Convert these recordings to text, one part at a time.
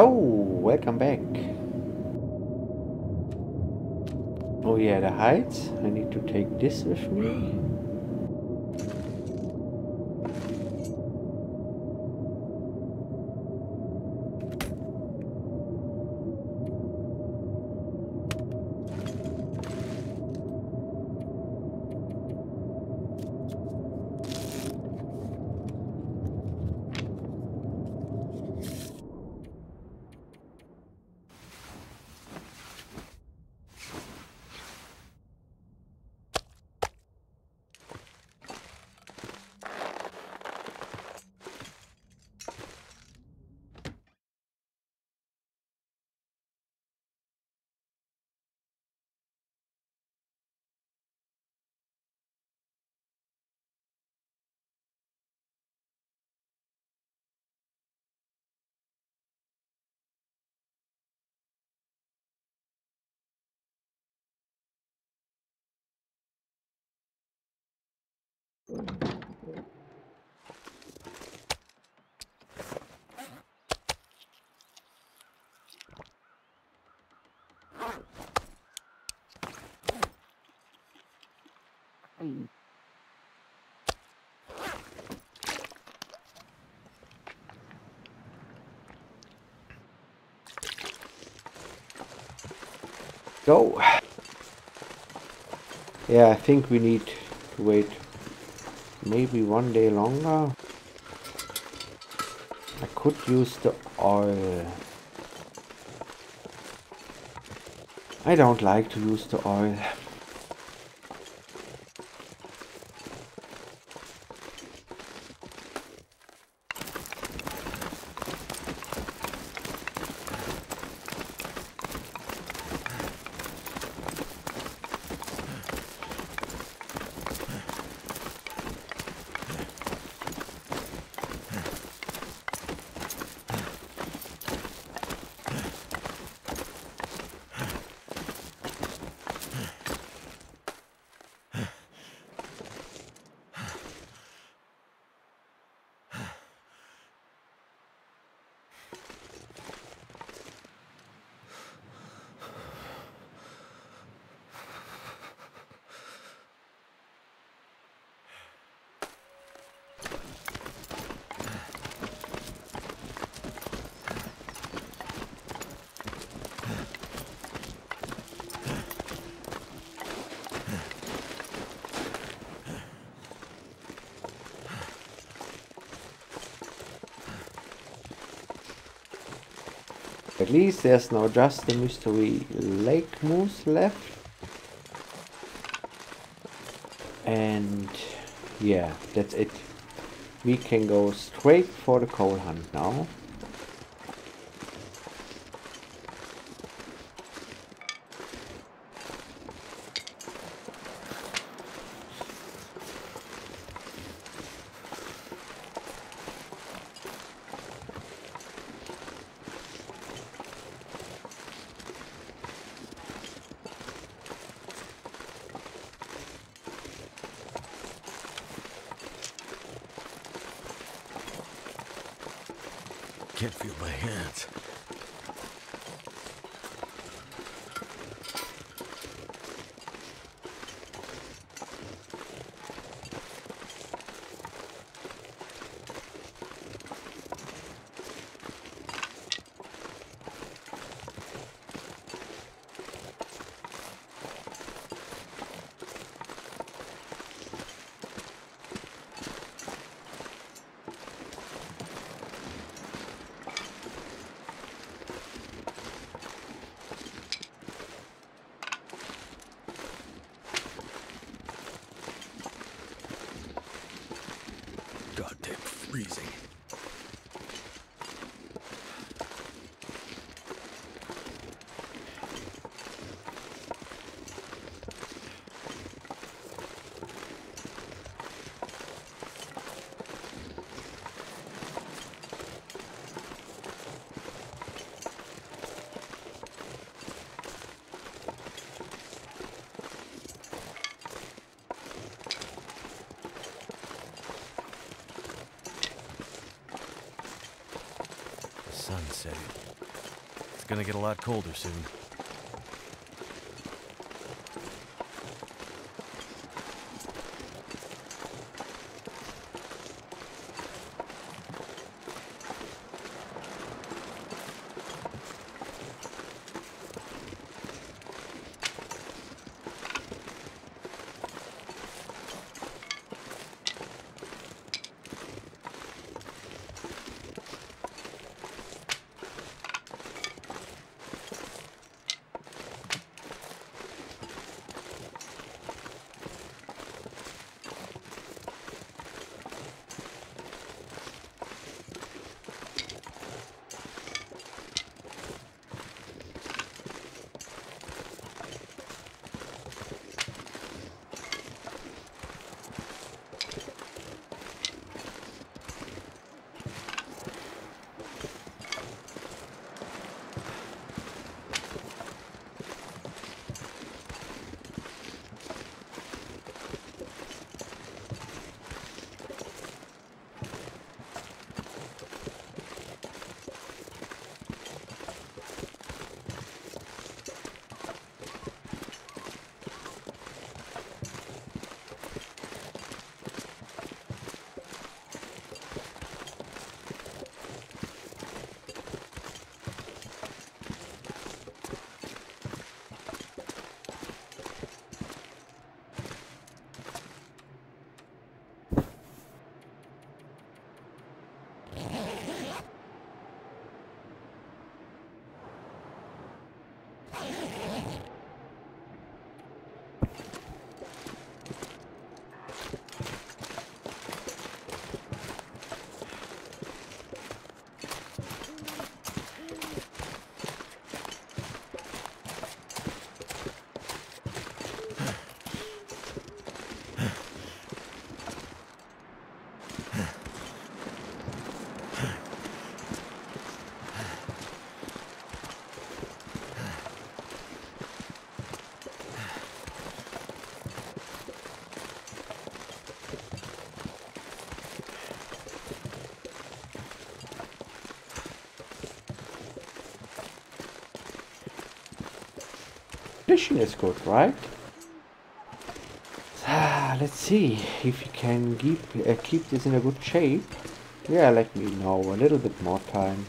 So, welcome back. Oh yeah, the heights. I need to take this with me. Go. Yeah, I think we need to wait maybe one day longer. I could use the oil. I don't like to use the oil. At least there's now just the mystery lake moose left. And yeah, that's it. We can go straight for the coal hunt now. Gonna get a lot colder soon. Fishing is good, right? Ah, let's see if you can keep uh, keep this in a good shape. Yeah, let me know. A little bit more time.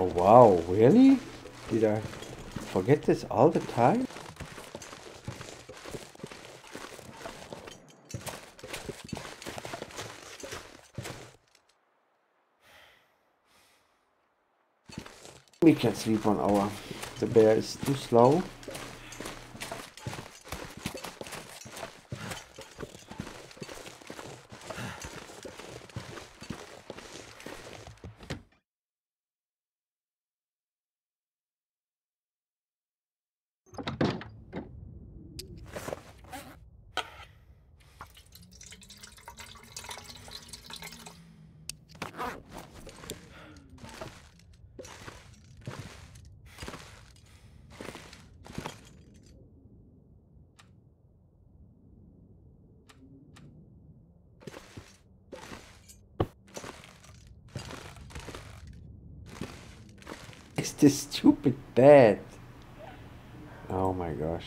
Oh wow, really? Did I forget this all the time? We can sleep one hour. The bear is too slow. This stupid bed? Oh my gosh.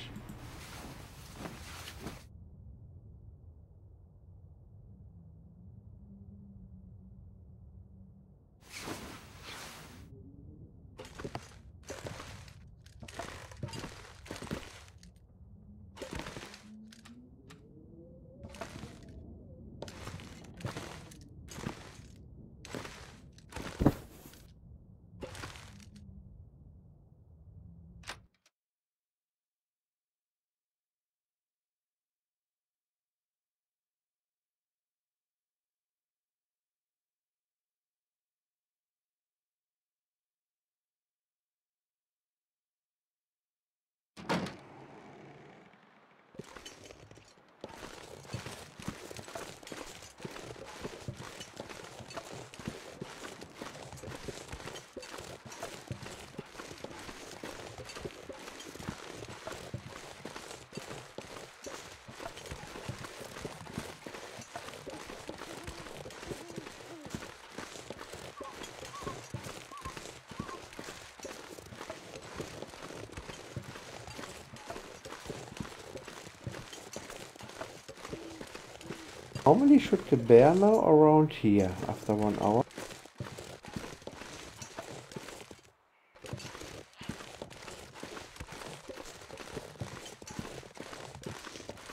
Normally should the bear now around here after one hour.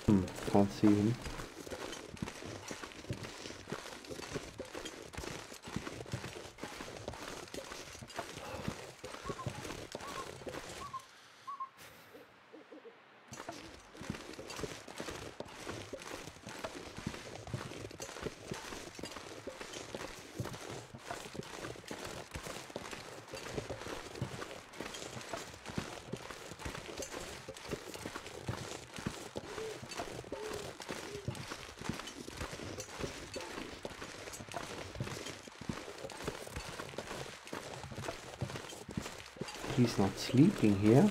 Hmm, can't see him. He's not sleeping here. My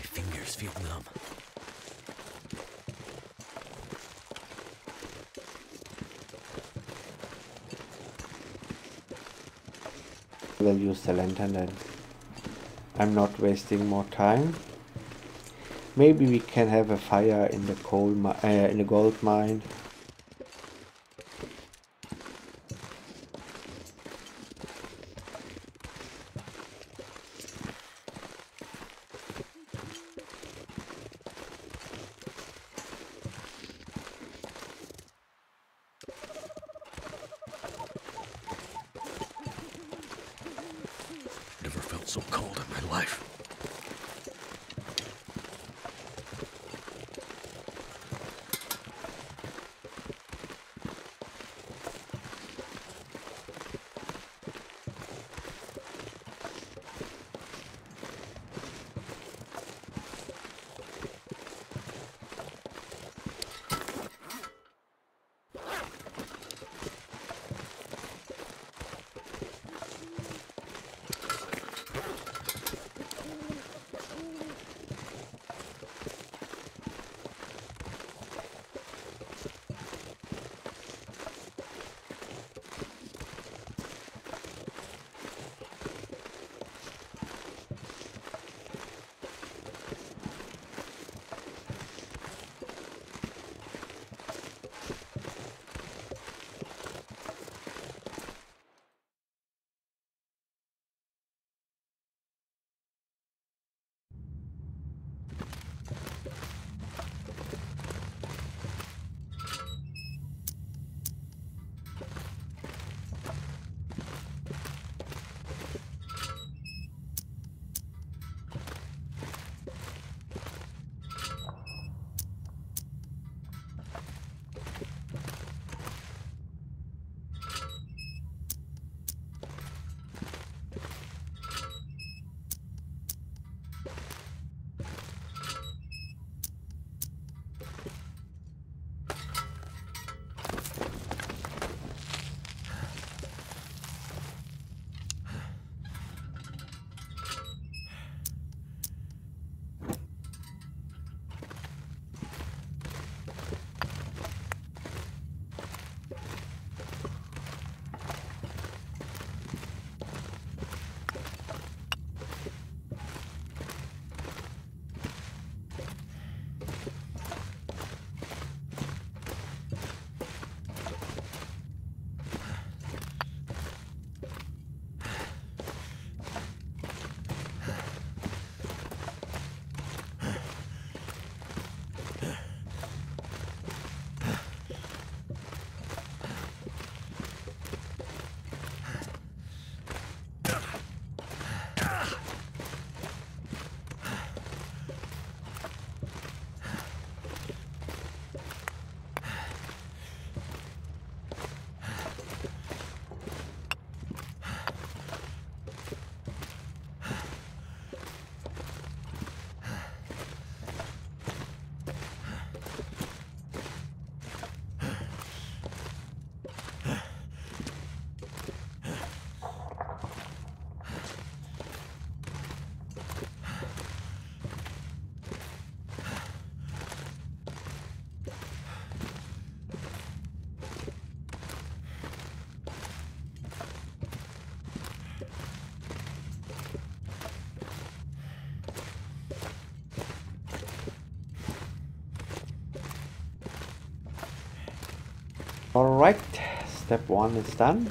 fingers feel numb. We'll use the lantern then. I'm not wasting more time. Maybe we can have a fire in the coal uh, in the gold mine. Step one is done.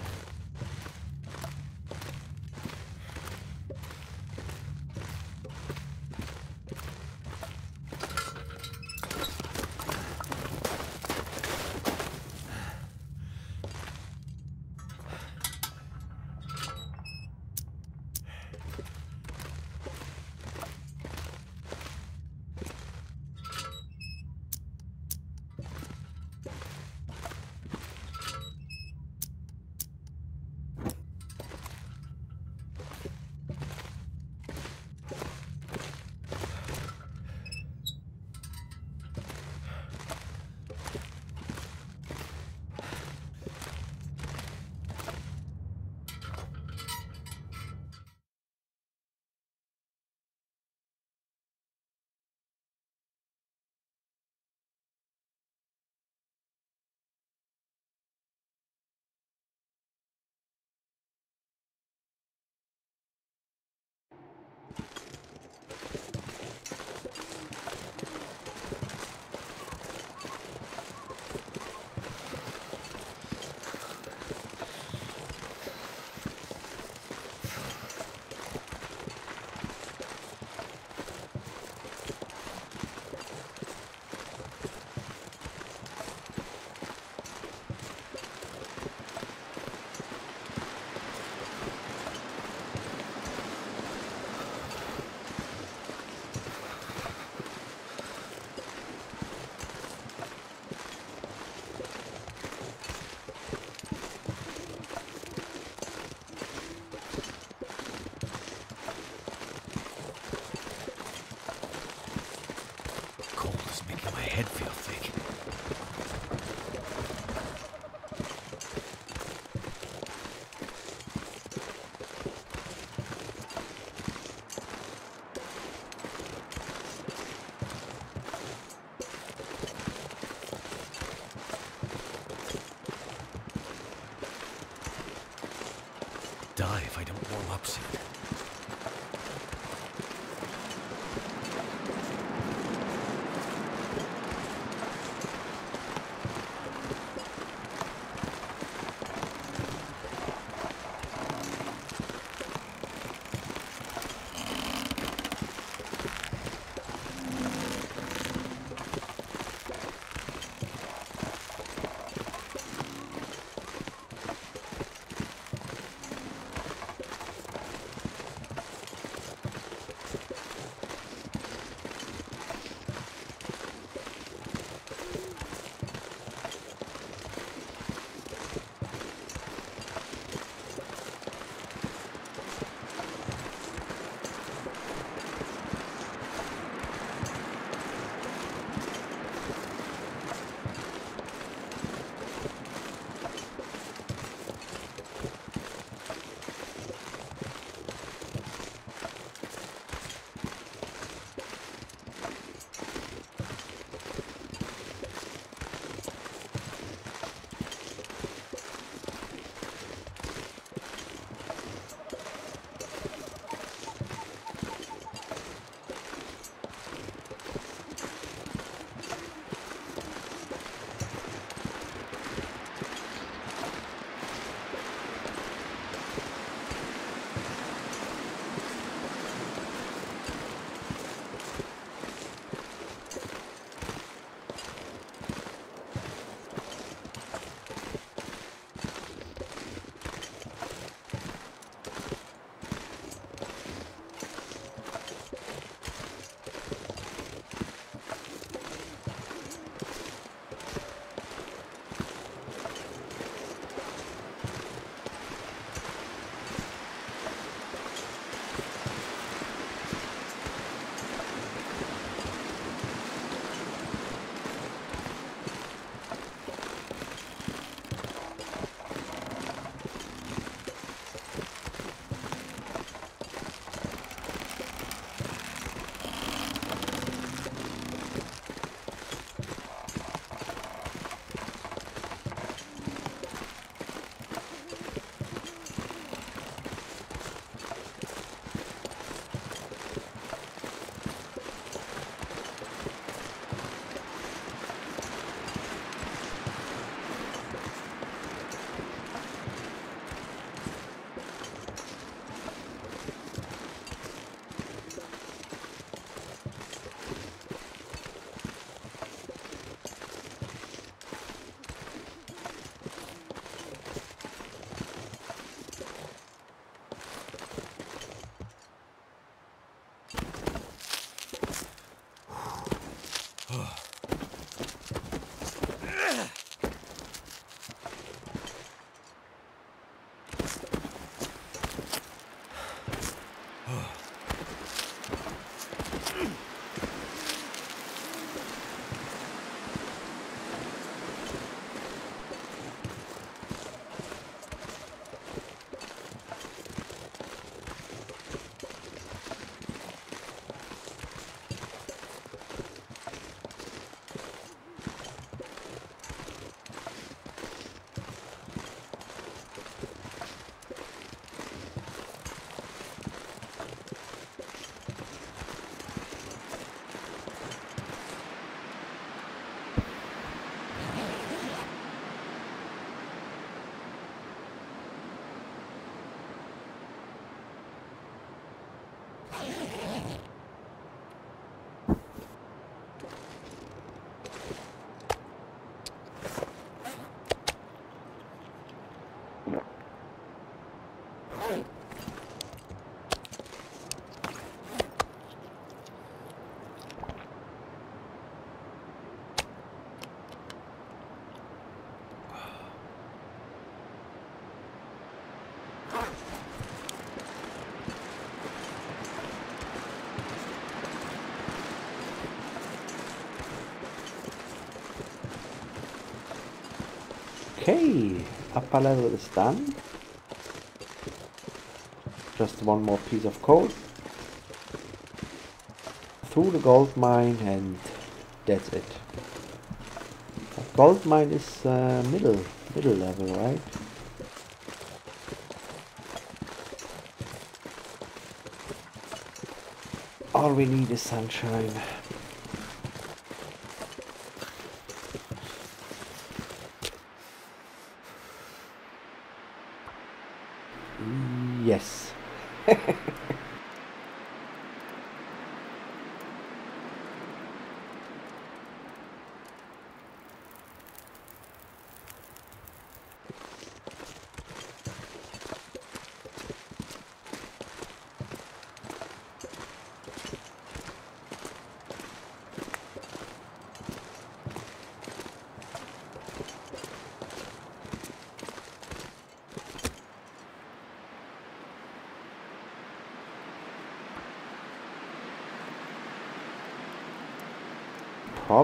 Oh, Okay, upper level is done. Just one more piece of coal. Through the gold mine and that's it. Gold mine is uh, middle, middle level, right? All we need is sunshine. Yes.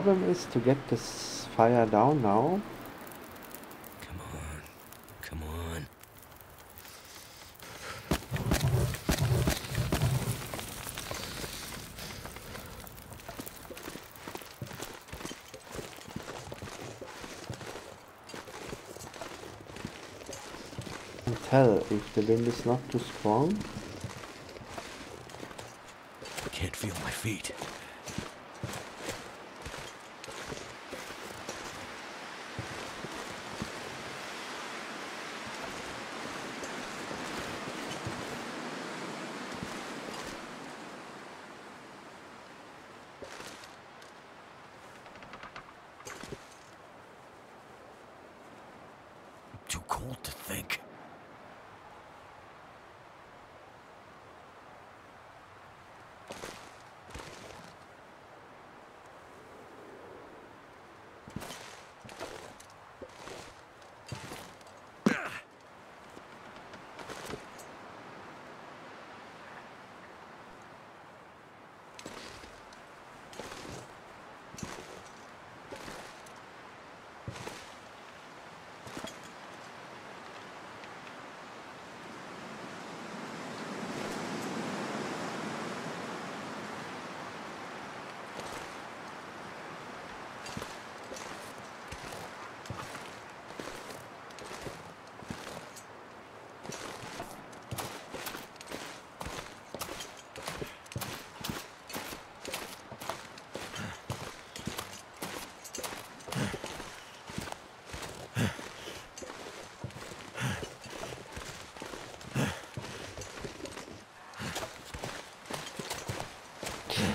Problem is to get this fire down now. Come on. Come on. And tell if the wind is not too strong. I Can't feel my feet. Too cold to think.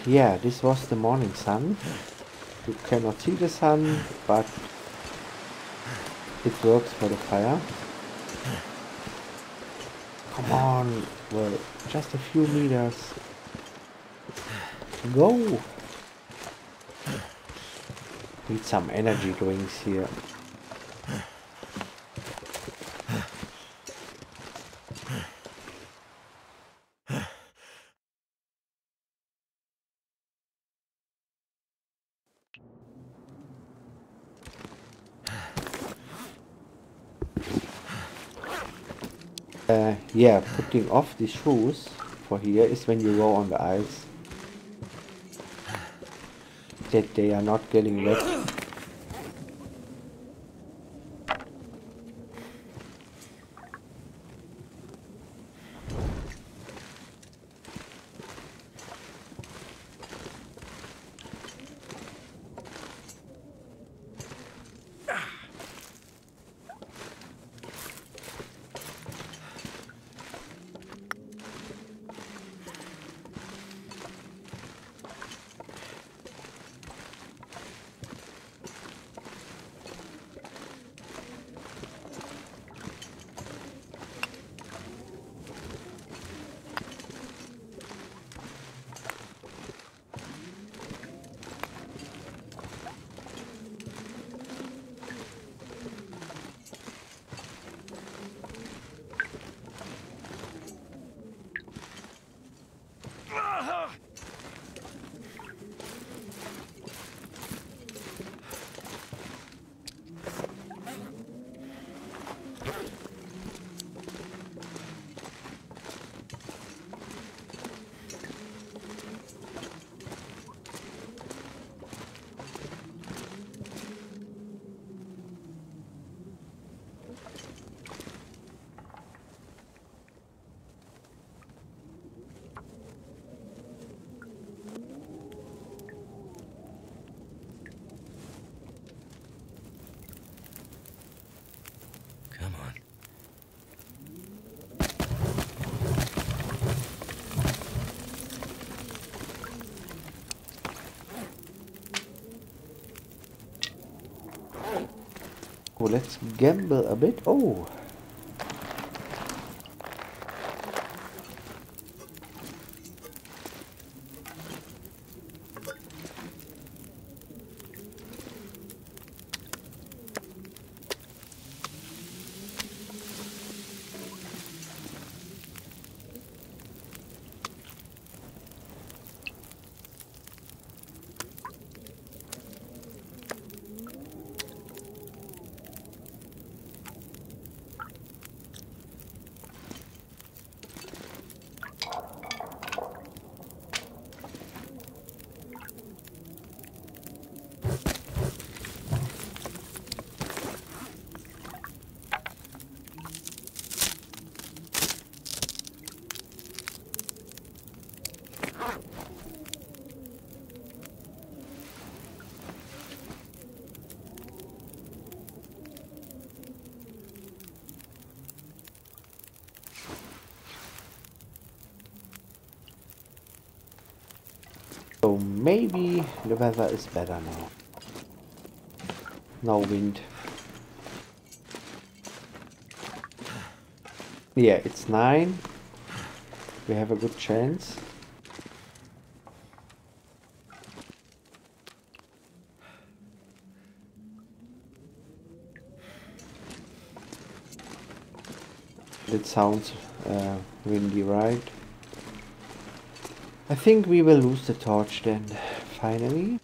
Yeah, this was the morning sun. You cannot see the sun, but it works for the fire. Come on, well, just a few meters. Go! Need some energy drinks here. Uh, yeah, putting off the shoes for here is when you go on the ice. That they are not getting wet. Let's gamble a bit. Oh. So maybe the weather is better now. No wind. Yeah, it's 9. We have a good chance. It sounds uh, windy, right? I think we will lose the torch then, finally.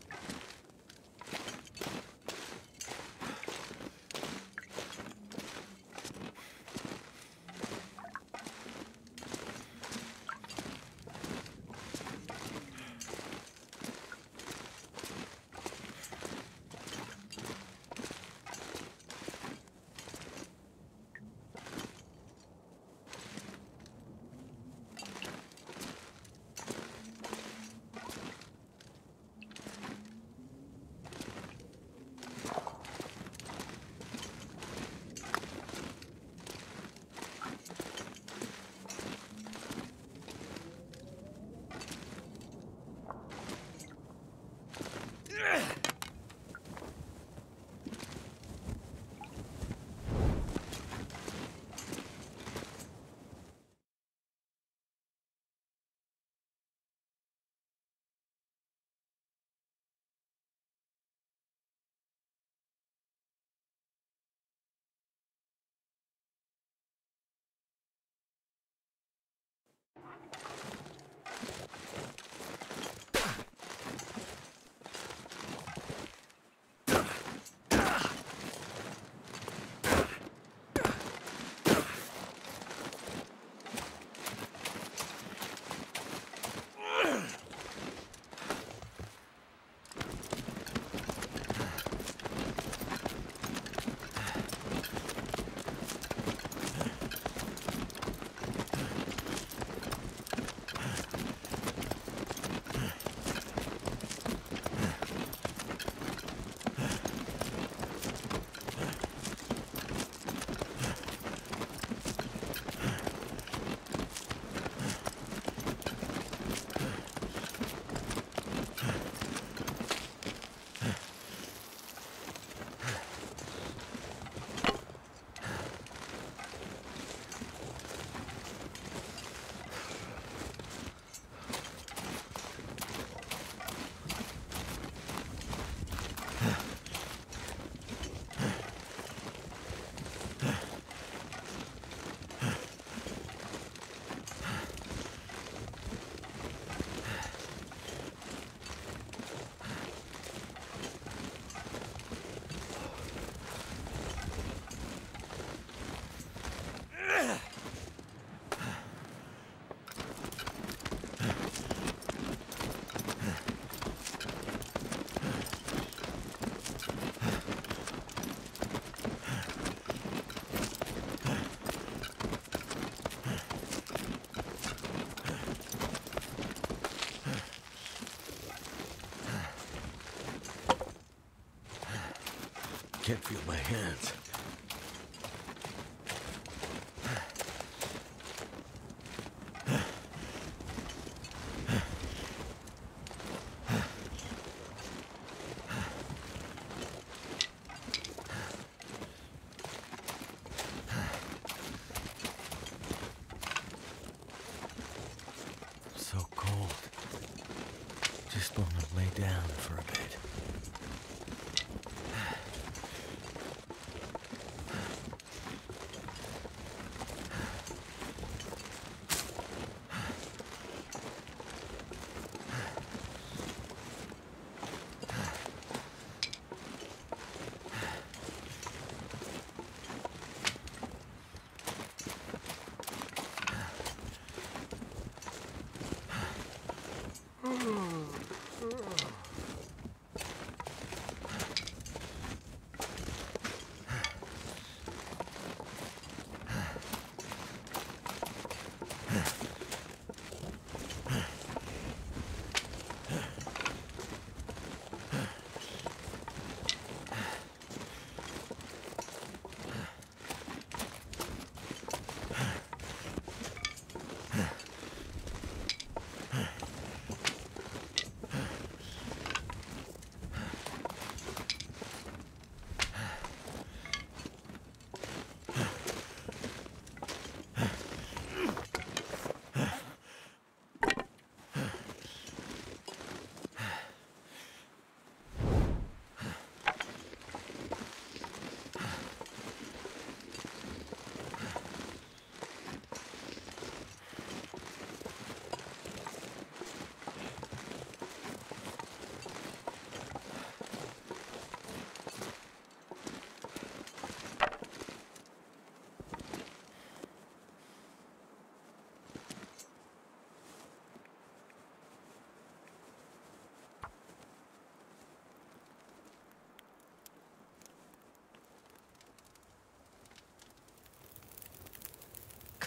can't feel my hands. So cold. Just wanna lay down for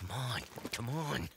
Come on, come on.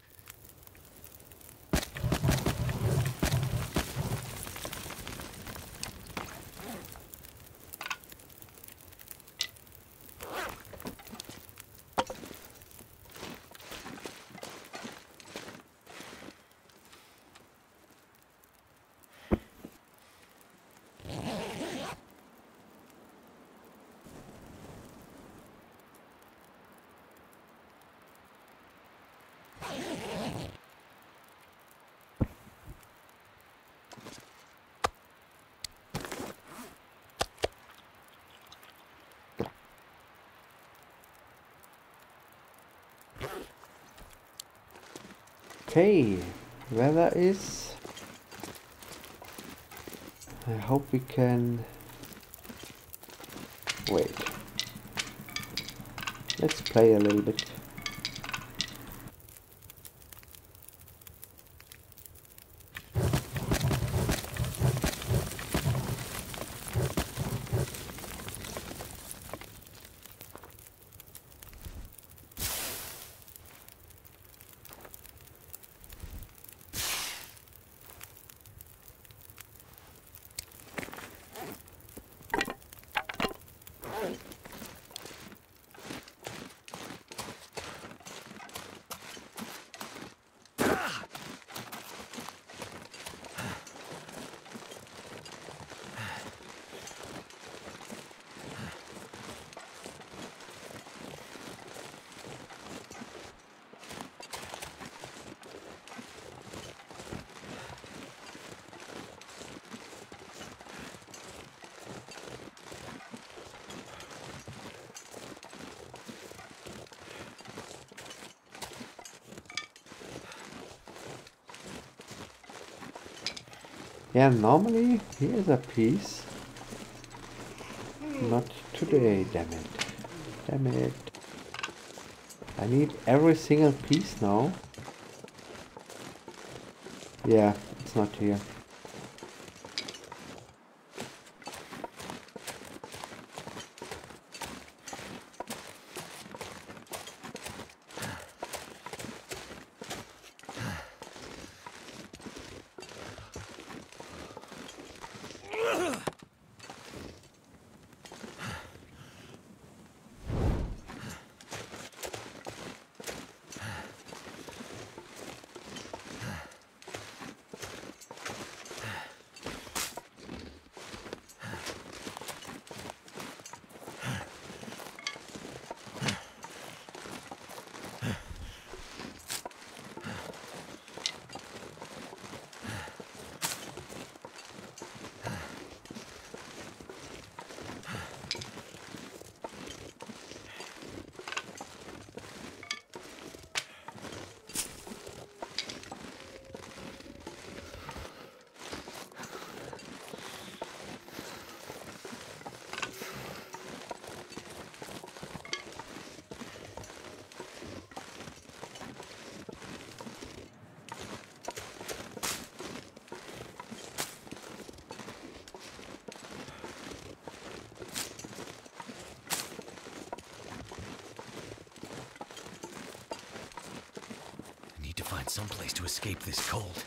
Okay, weather is. I hope we can. Wait. Let's play a little bit. Yeah, normally here's a piece. Not today, damn it. Damn it. I need every single piece now. Yeah, it's not here. Escape this cold.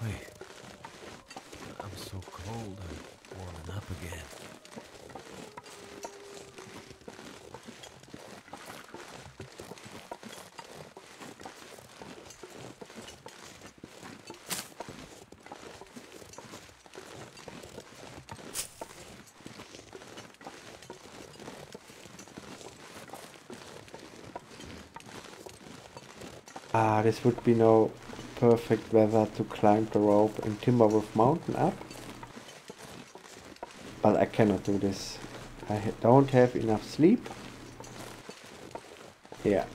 Wait. I'm so cold, I'm warming up again. Ah, this would be no perfect weather to climb the rope in Timberwolf Mountain up. But I cannot do this. I don't have enough sleep. Yeah.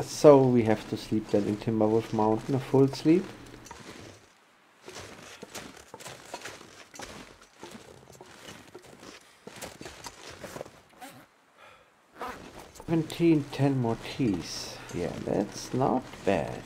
So we have to sleep then in Timberwolf Mountain, a full sleep. Seventeen, ten more keys. Yeah, that's not bad.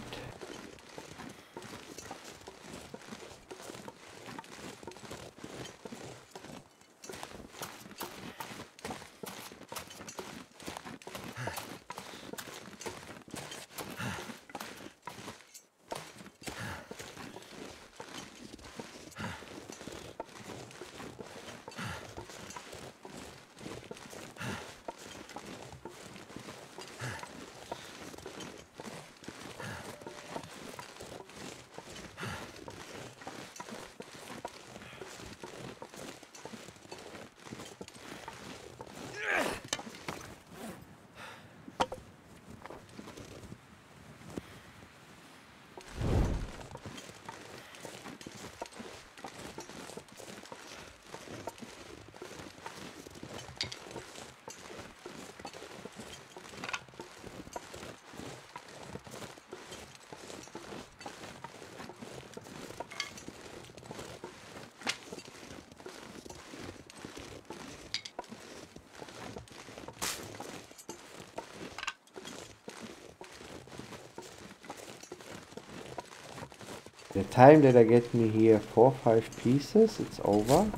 The time that I get me here four five pieces, it's over.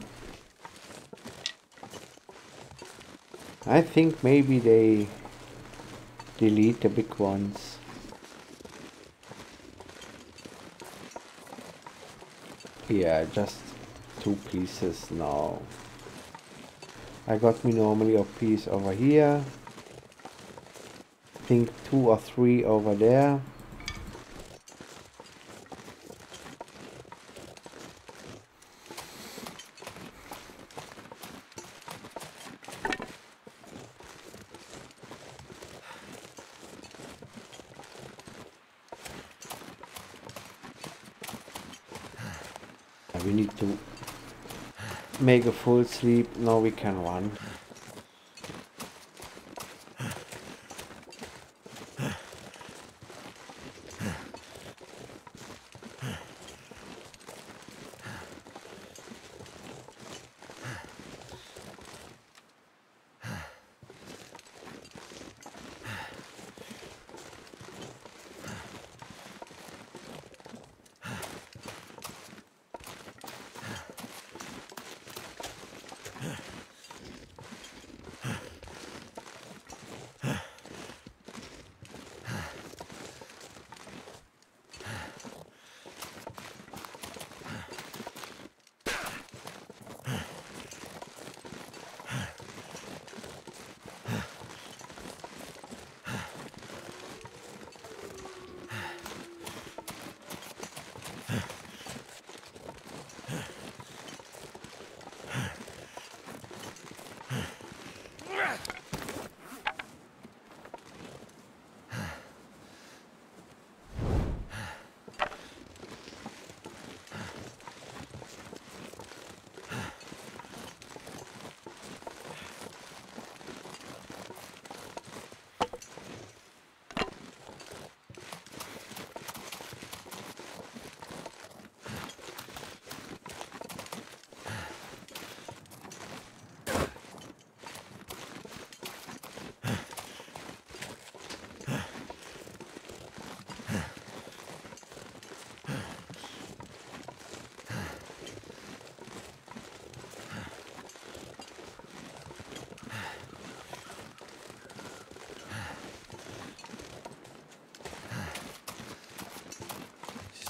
I think maybe they delete the big ones. Yeah, just two pieces now. I got me normally a piece over here. think two or three over there. Uh, We need to make a full sleep. Now we can run.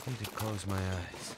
Need to close my eyes.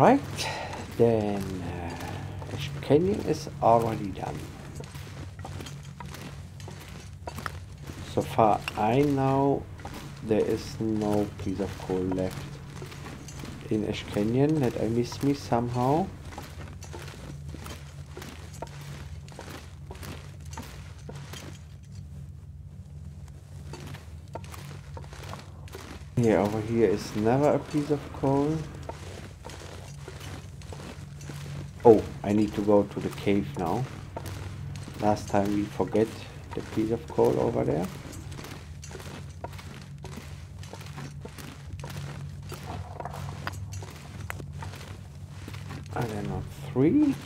Alright, then uh, Canyon is already done. So far I know there is no piece of coal left in Ash Canyon that I miss me somehow. Yeah, over here is never a piece of coal. Oh, I need to go to the cave now. Last time we forget the piece of coal over there. I don't know, three?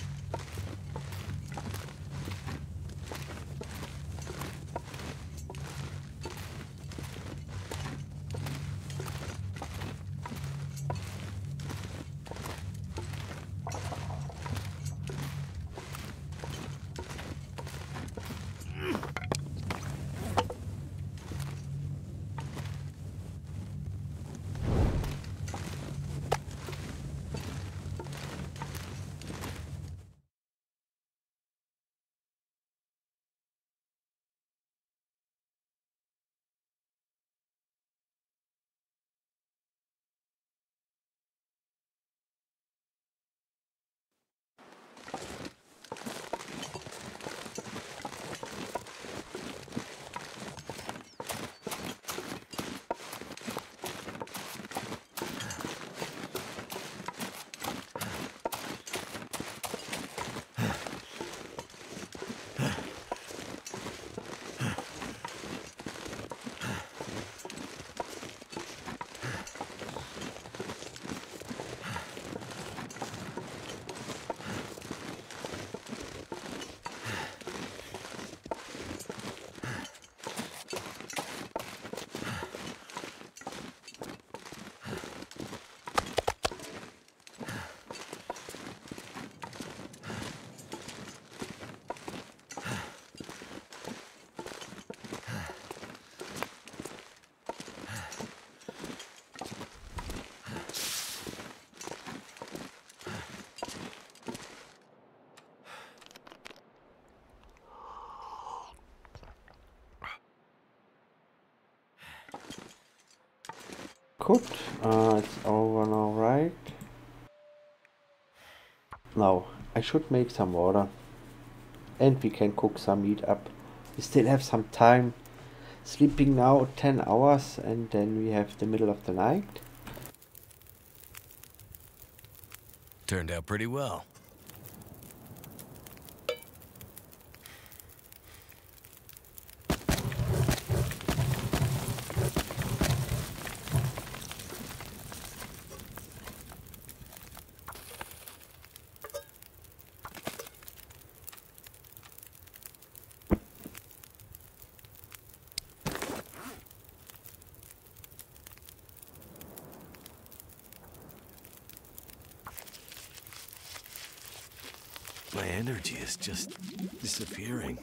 Could. Uh, it's over now, right? Now, I should make some water. And we can cook some meat up. We still have some time. Sleeping now 10 hours and then we have the middle of the night. Turned out pretty well. My energy is just disappearing.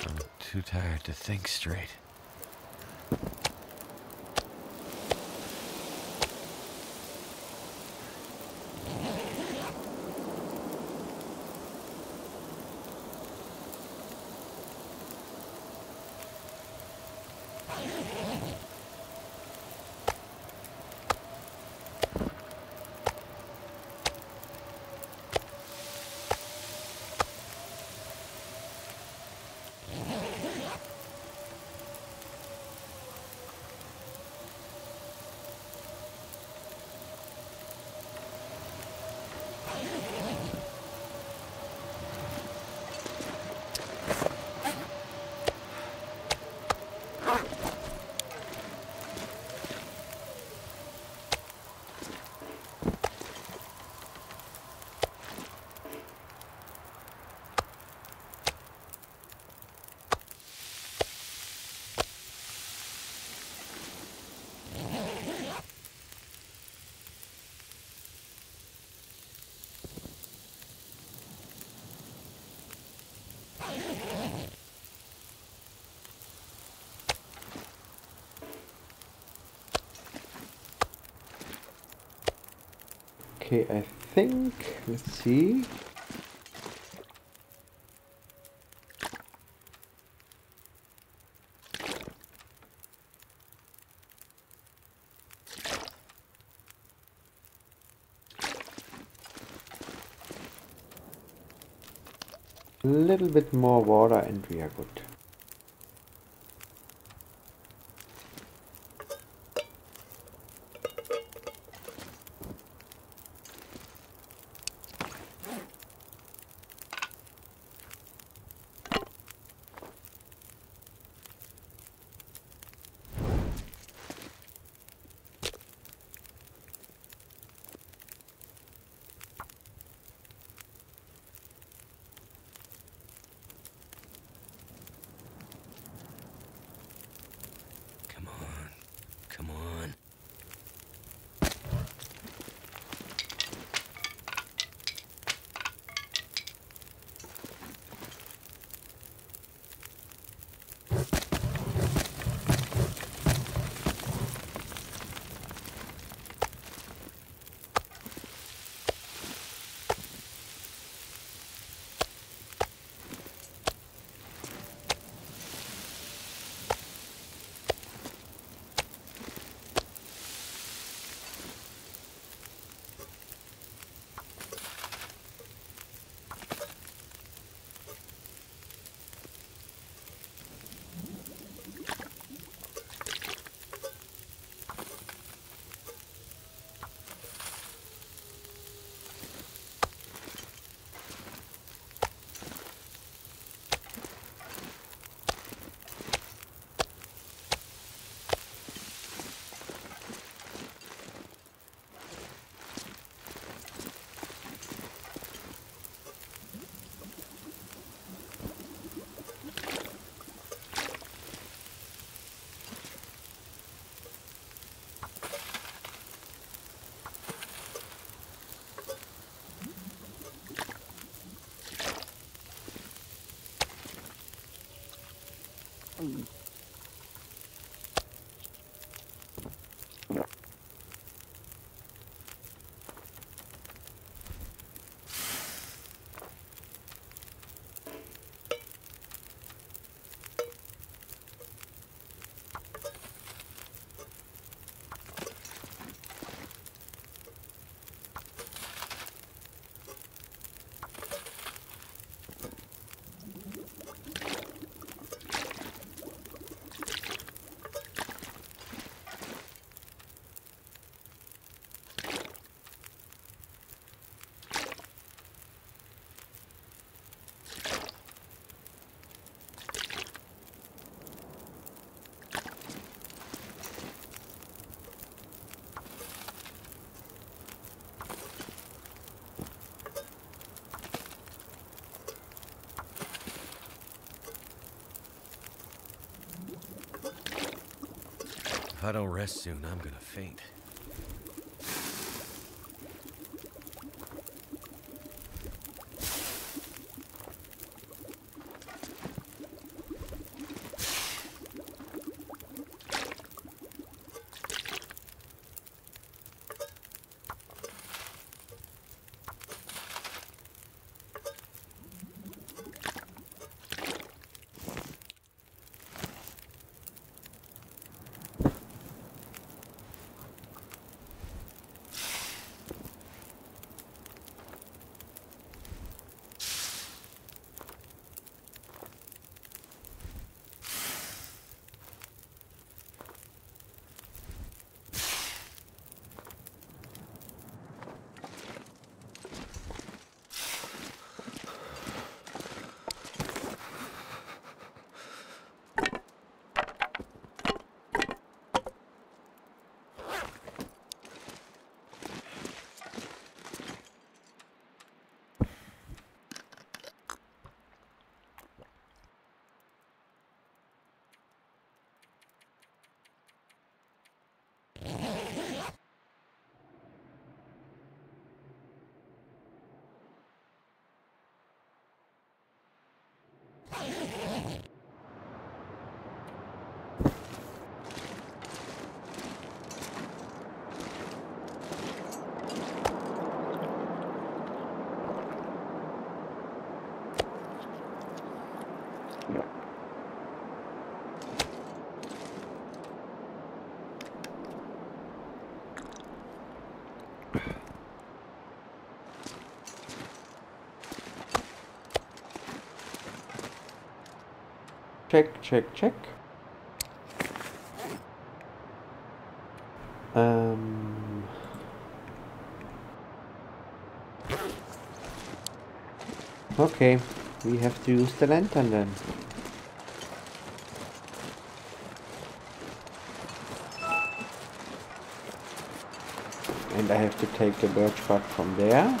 I'm too tired to think straight. Okay, I think, let's see. A little bit more water and we are good. If I don't rest soon, I'm gonna faint. Check, check, check. Um, okay, we have to use the lantern then. And I have to take the birch bark from there.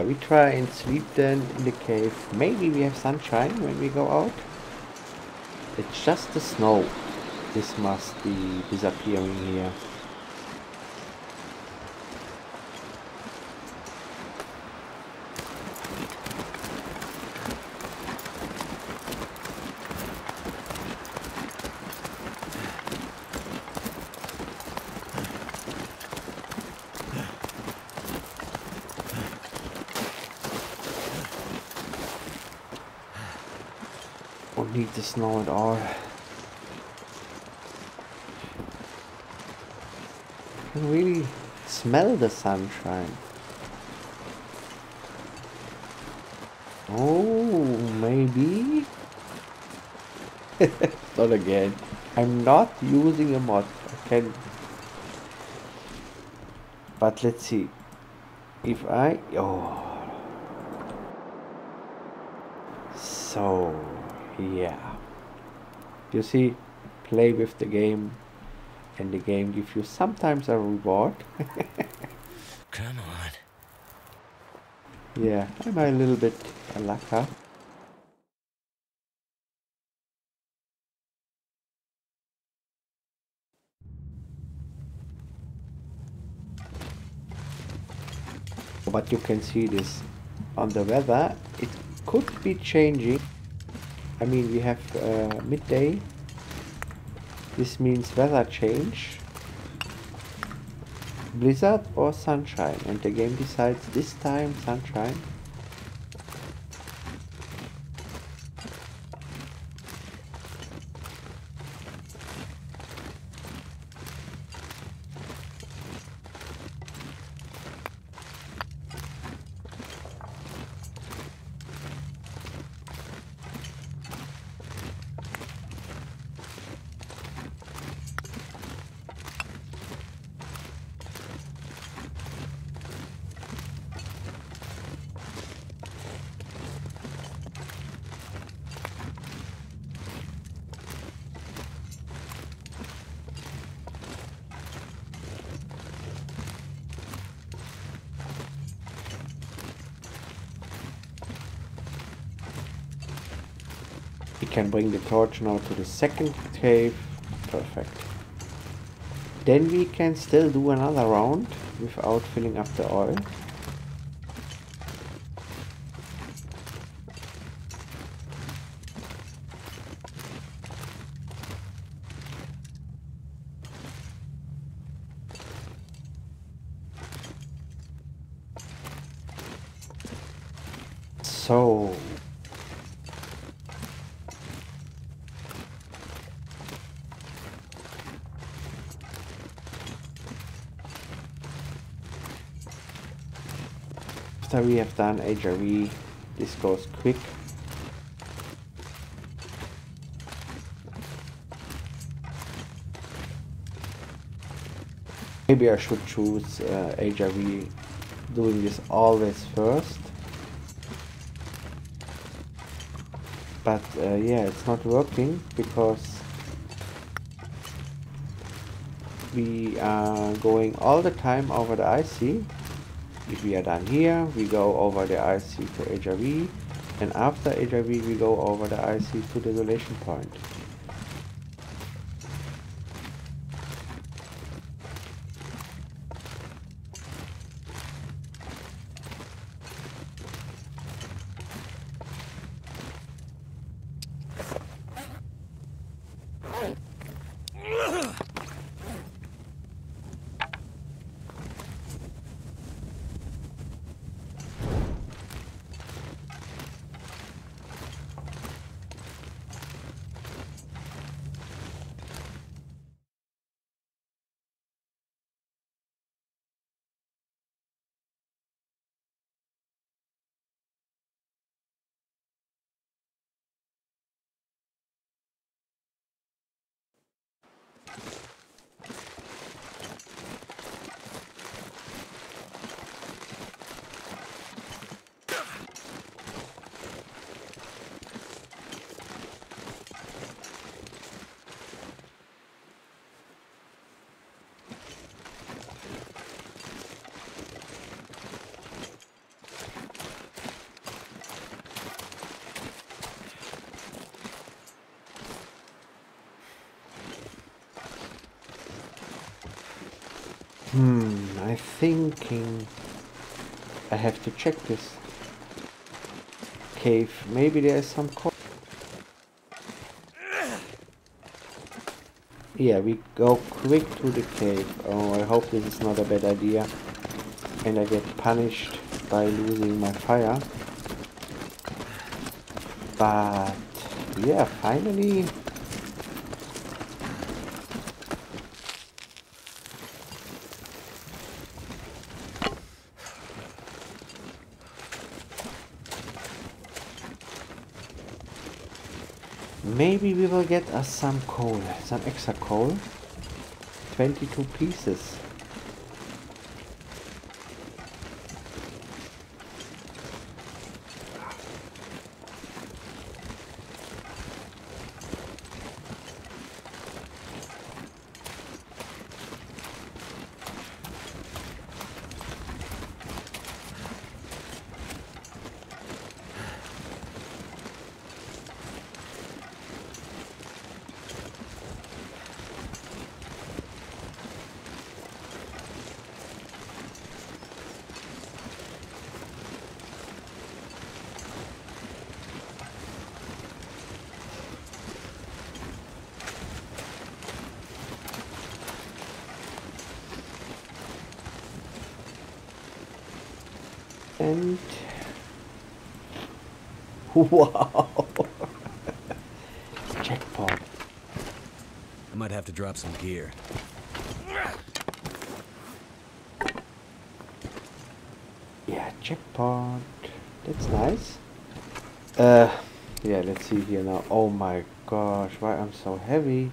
Yeah, we try and sleep then in the cave. Maybe we have sunshine when we go out. It's just the snow. This must be disappearing here. Don't need the snow at all. You can really smell the sunshine. Oh, maybe? Not again. I'm not using a mod. I can... But let's see. If I... Oh. So, yeah. You see, play with the game and the game gives you sometimes a reward. Come on. Yeah, I'm a little bit a lucker. But you can see this on the weather. It could be changing. I mean, we have uh, midday. This means weather change. Blizzard or sunshine. And the game decides this time sunshine. Bring the torch now to the second cave. Perfect. Then we can still do another round without filling up the oil. So, we have done HRV, this goes quick. Maybe I should choose uh, HRV doing this always first. But uh, yeah, it's not working because we are going all the time over the IC if we are done here, we go over the IC to HRV, and after HRV we go over the IC to the isolation point. Have to check this cave. Maybe there's some. Yeah, we go quick to the cave. Oh, I hope this is not a bad idea. And I get punished by losing my fire. But, yeah, finally Maybe we will get us some coal, some extra coal. 22 pieces. 10. Wow! Jackpot. I might have to drop some gear. Yeah, jackpot. That's nice. Uh, yeah, let's see here now. Oh my gosh, why I'm so heavy.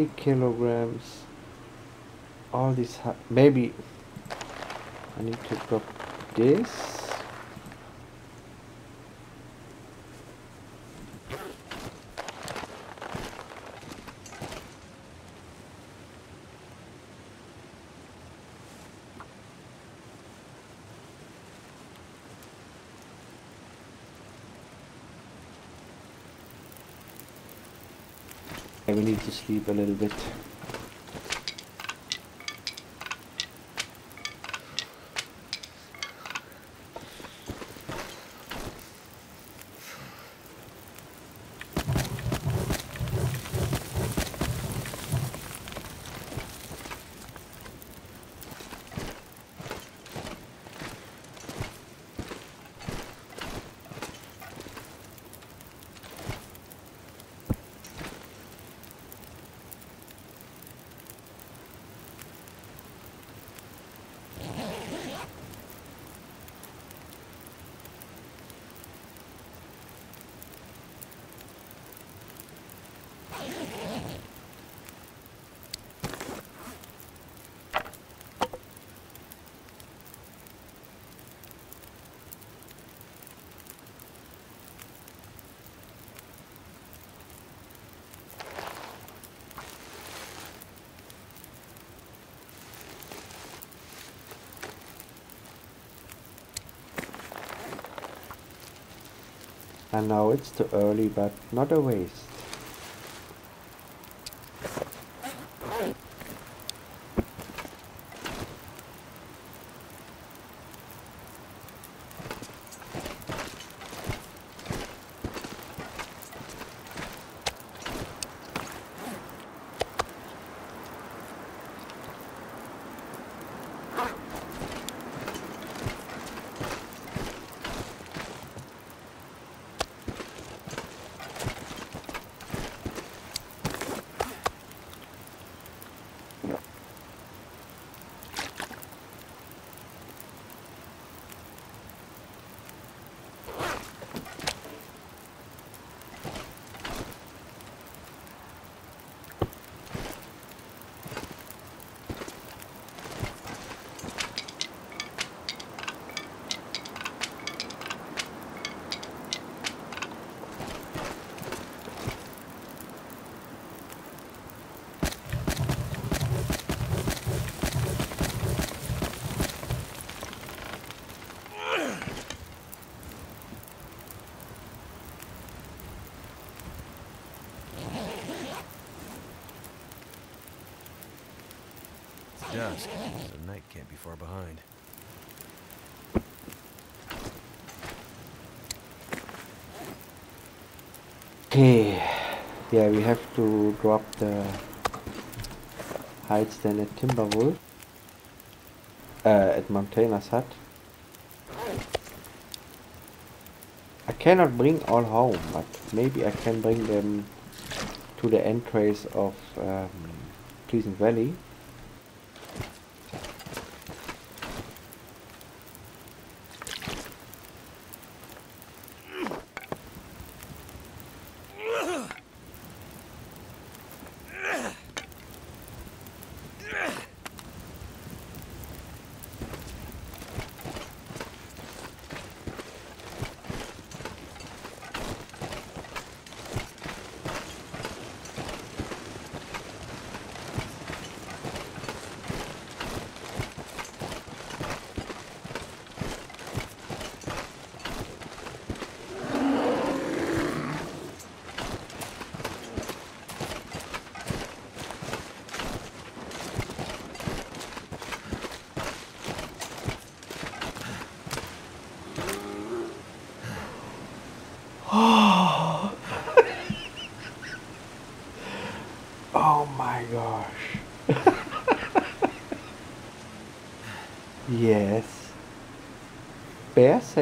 60 kilograms. All this maybe I need to drop this. We need to sleep a little bit. I now it's too early, but not a waste. Far behind. Okay, yeah, we have to drop the hides then at Timberwolf, uh, at Mountaineer's hut. I cannot bring all home, but maybe I can bring them to the entrance of um, Pleasant Valley. Oh my gosh. yes.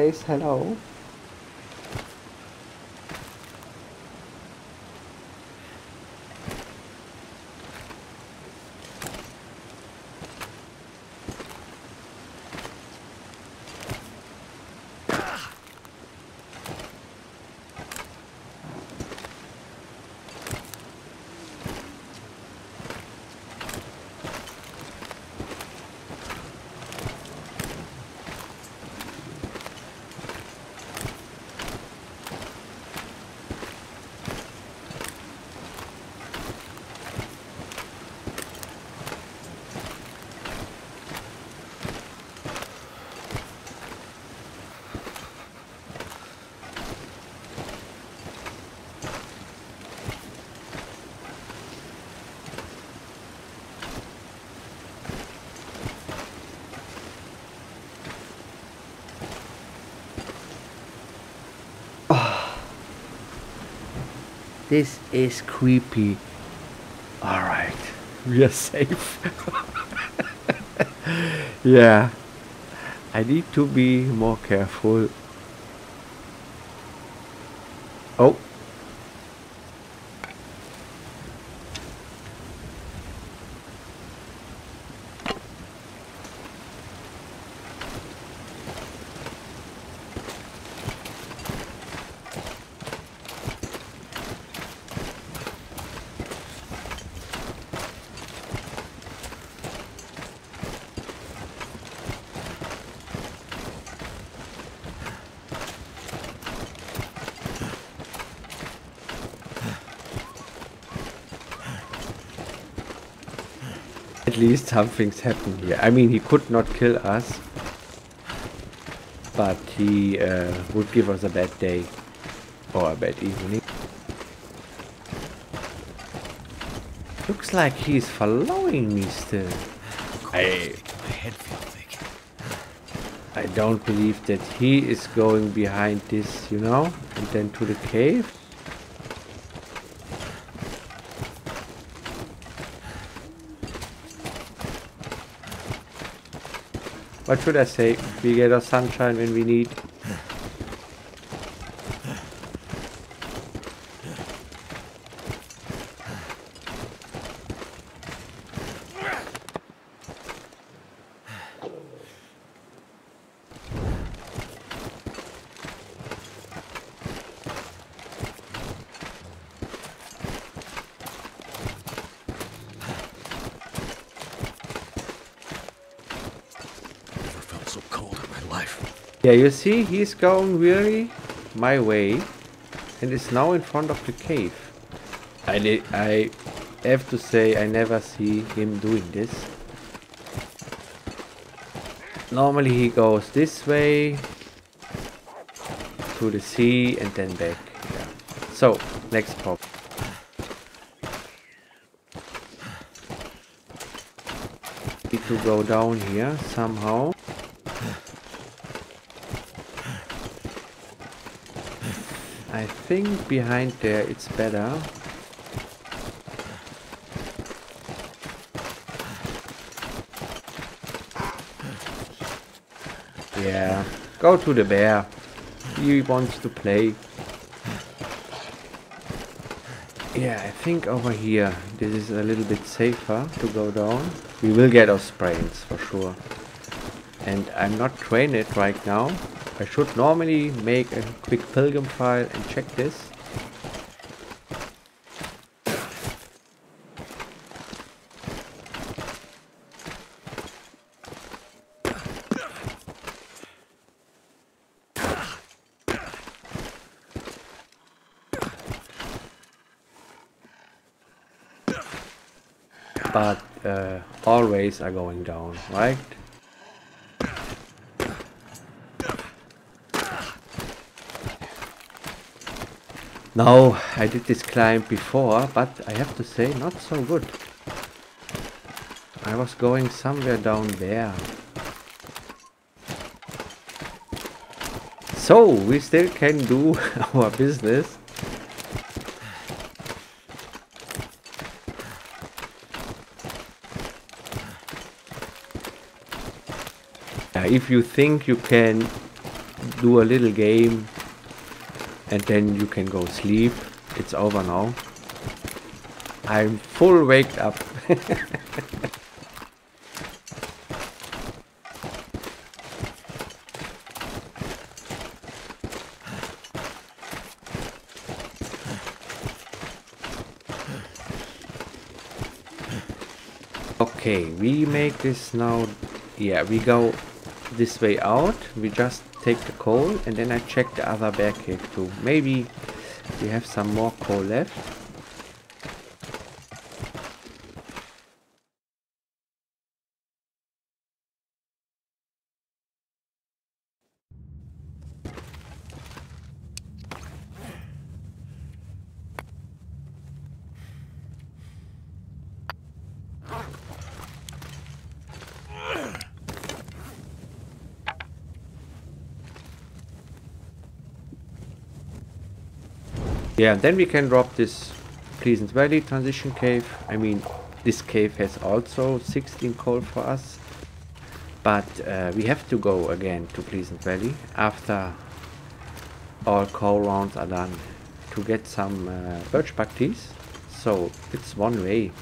Says hello. This is creepy. Alright, we are safe. yeah, I need to be more careful. Oh. At least something's happened here. I mean, he could not kill us, but he uh, would give us a bad day or a bad evening. Looks like he's following me still. I My head feel thick. I don't believe that he is going behind this, you know, and then to the cave. What should I say? We get our sunshine when we need. Never felt so cold in my life. Yeah, you see, he's going really my way and is now in front of the cave. I, I have to say, I never see him doing this. Normally he goes this way to the sea and then back. Yeah. So, next pop. Need to go down here somehow. I think behind there it's better. Yeah, go to the bear. He wants to play. Yeah, I think over here this is a little bit safer to go down. We will get our sprains for sure. And I'm not trained right now. I should normally make a quick pilgrim file and check this. but uh, all ways are going down, right? Now, I did this climb before, but I have to say, not so good. I was going somewhere down there. So, we still can do our business. If you think you can do a little game and then you can go sleep, it's over now. I'm full waked up. okay, we make this now. Yeah, we go this way out. We just take the coal and then I check the other bear cave too. Maybe we have some more coal left. Yeah, then we can drop this Pleasant Valley transition cave. I mean, this cave has also 16 coal for us. But uh, we have to go again to Pleasant Valley after all coal rounds are done to get some uh, birchbark teas. So it's one way.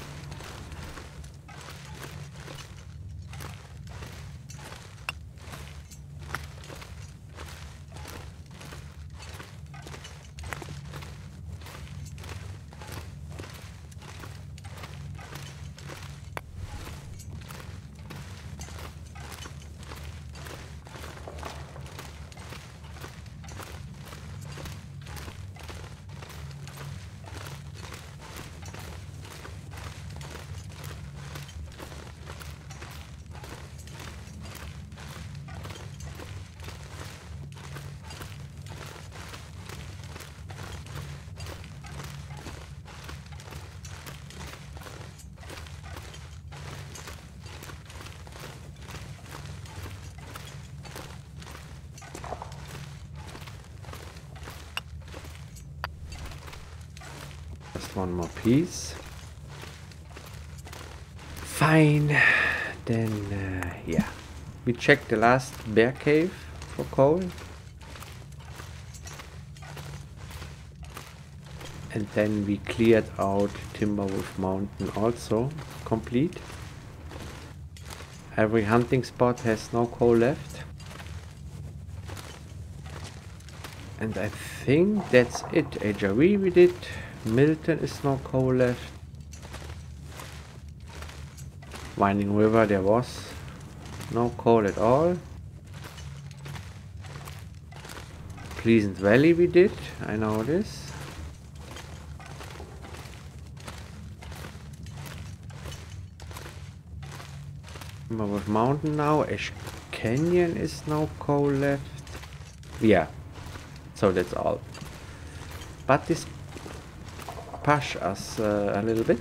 One more piece. Fine. Then, uh, yeah. We checked the last bear cave for coal. And then we cleared out Timberwolf Mountain also complete. Every hunting spot has no coal left. And I think that's it. HRV we did. Milton is no coal left. Winding River there was no coal at all. Pleasant Valley we did, I know this. Timberwolf Mountain now, Ash Canyon is no coal left. Yeah, so that's all. But this push us uh, a little bit.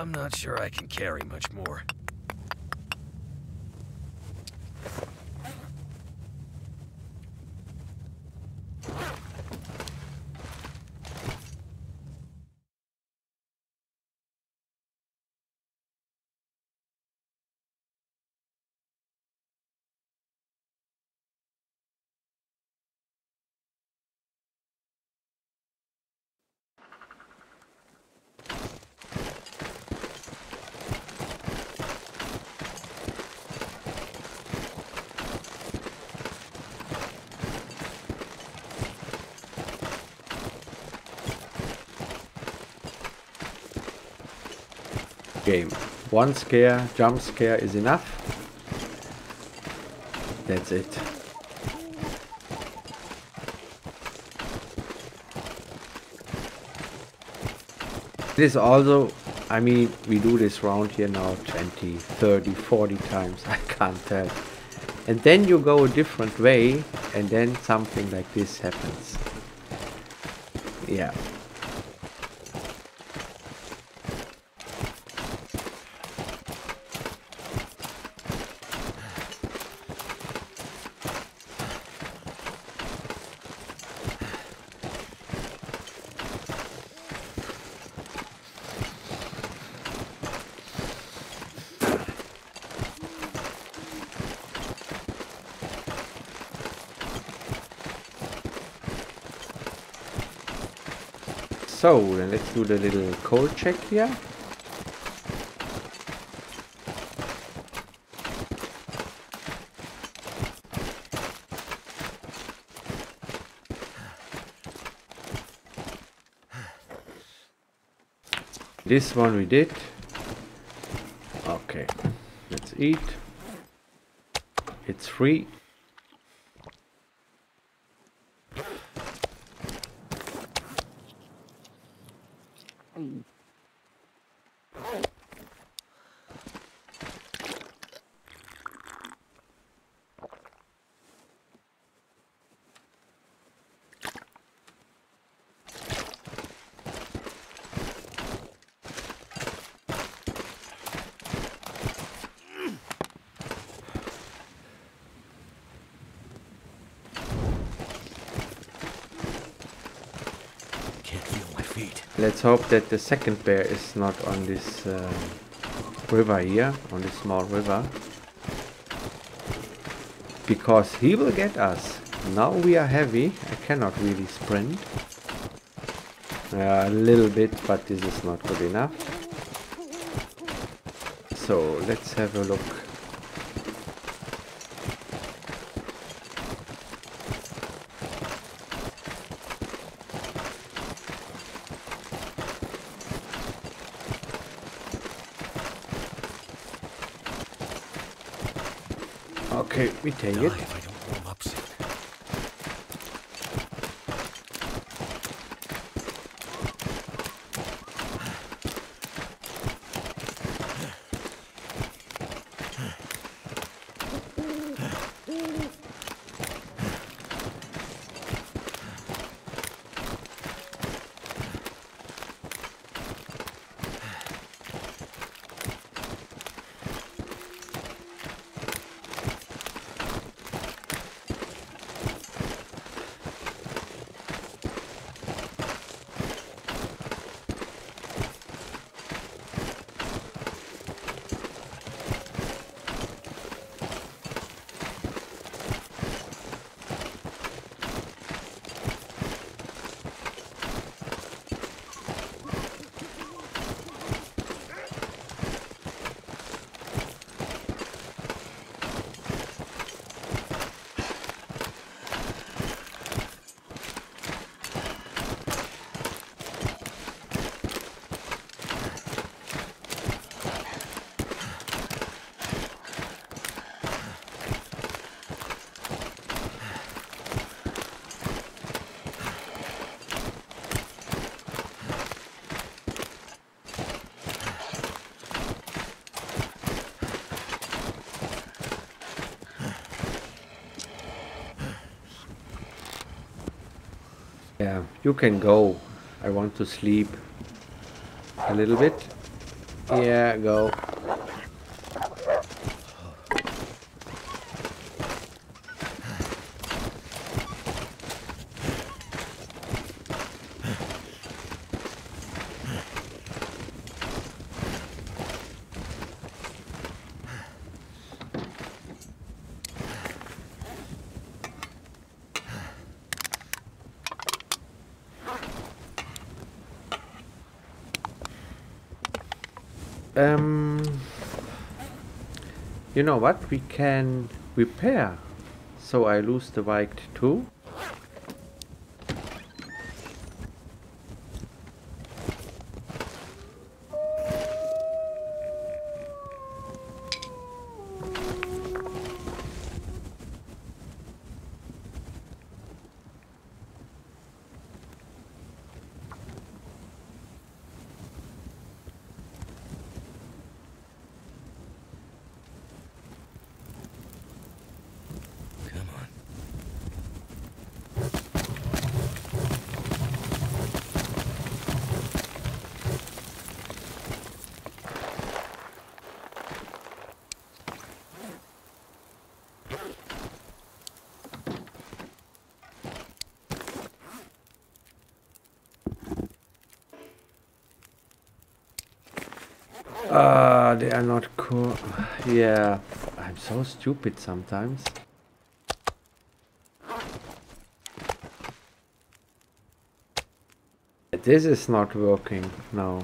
I'm not sure I can carry much more. Game. One scare, jump scare is enough. That's it. This also, I mean, we do this round here now 20, 30, 40 times, I can't tell. And then you go a different way and then something like this happens. Yeah. So, then let's do the little cold check here. This one we did. Okay, let's eat. It's free. Can't feel my feet. Let's hope that the second bear is not on this um, river here, on this small river. Because he will get us. Now we are heavy. I cannot really sprint. Uh, a little bit, but this is not good enough. So let's have a look. Take Die it. You can go. I want to sleep a little bit. Yeah, go. You know what? We can repair. So I lose the bike too. Come on. Ah, they are not cool. Yeah, I'm so stupid sometimes. This is not working. No.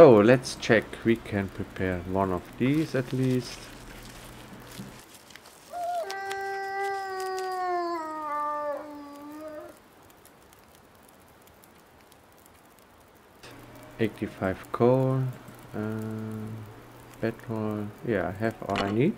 So let's check. We can prepare one of these at least. Eighty-five coal, uh, petrol. Yeah, I have all I need.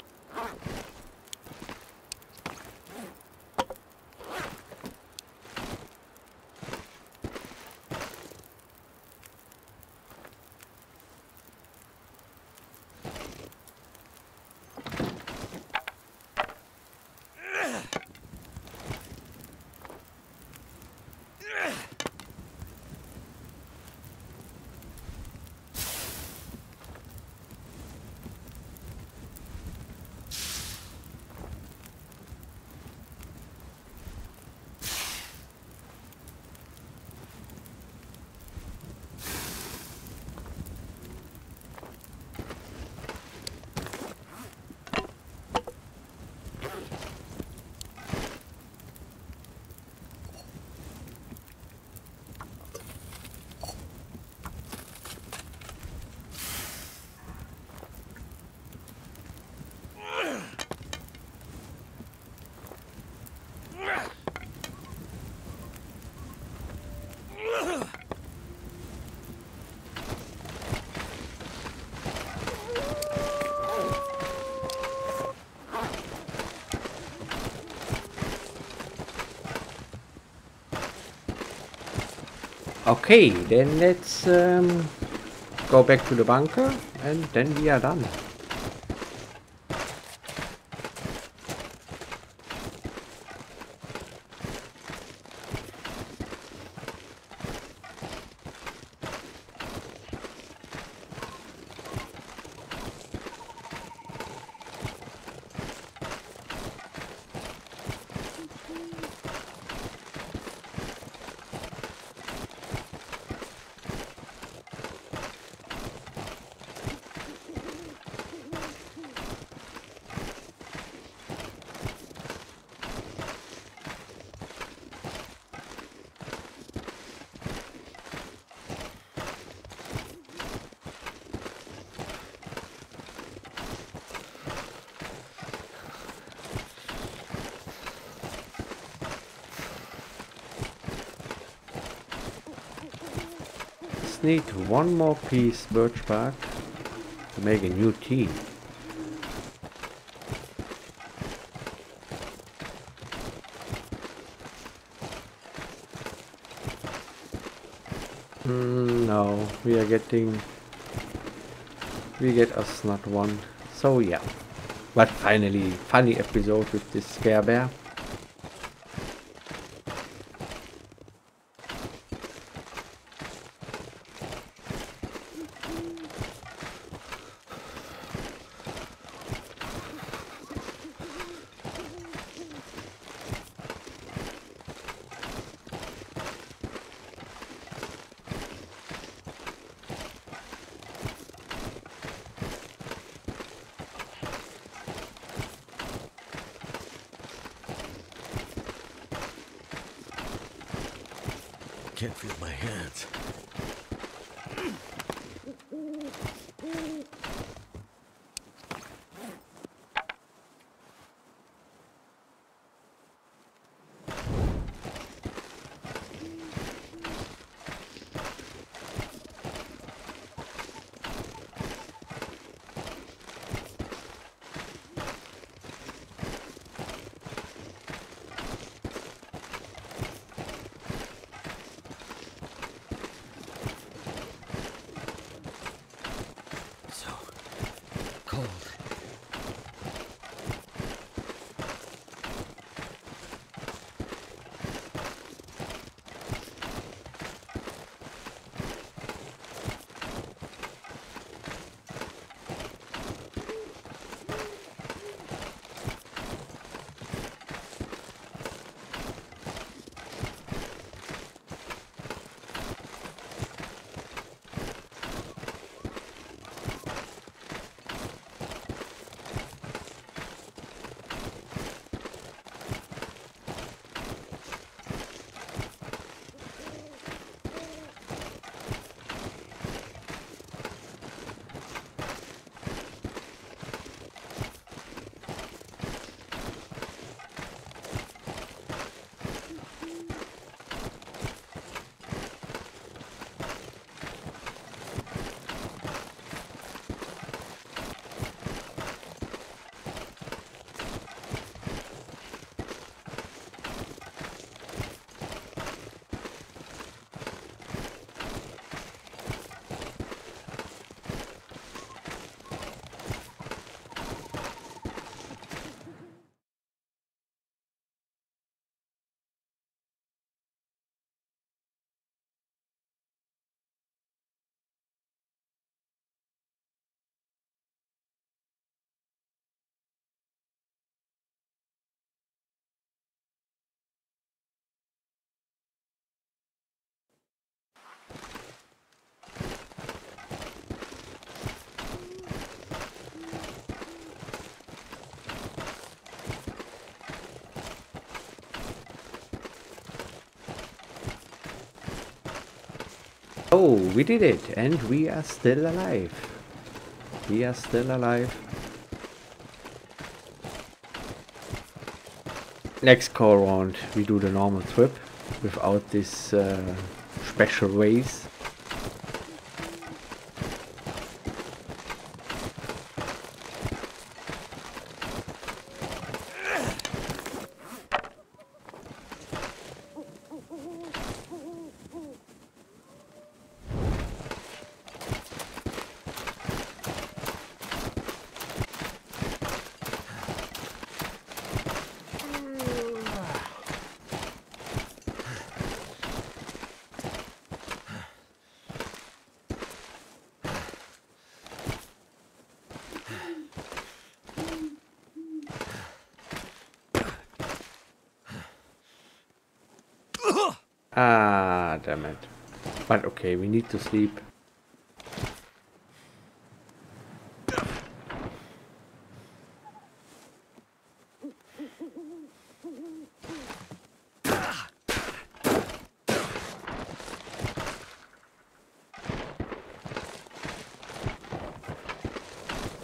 Okay, then let's um, go back to the bunker and then we are done. One more piece birch bark to make a new team. Mm, no, we are getting... We get us not one. So yeah. But finally, funny episode with this scare bear. We did it, and we are still alive. We are still alive. Next call round, we do the normal trip without this uh, special ways. Ah, damn it. But okay, we need to sleep.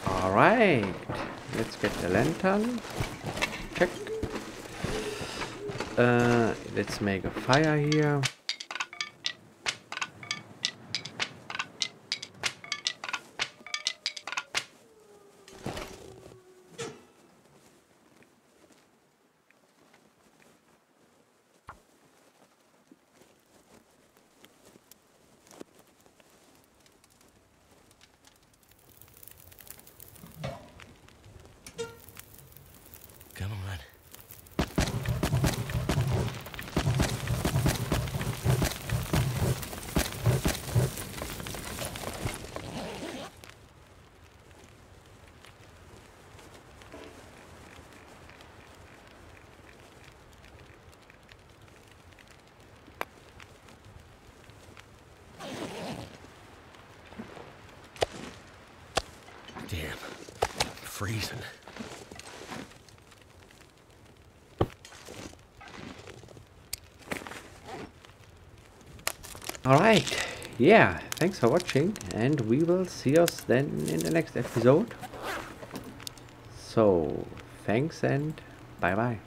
Alright, let's get the lantern. Check. Uh, let's make a fire here. Damn. I'm freezing. Alright, yeah, thanks for watching and we will see us then in the next episode. So, thanks and bye bye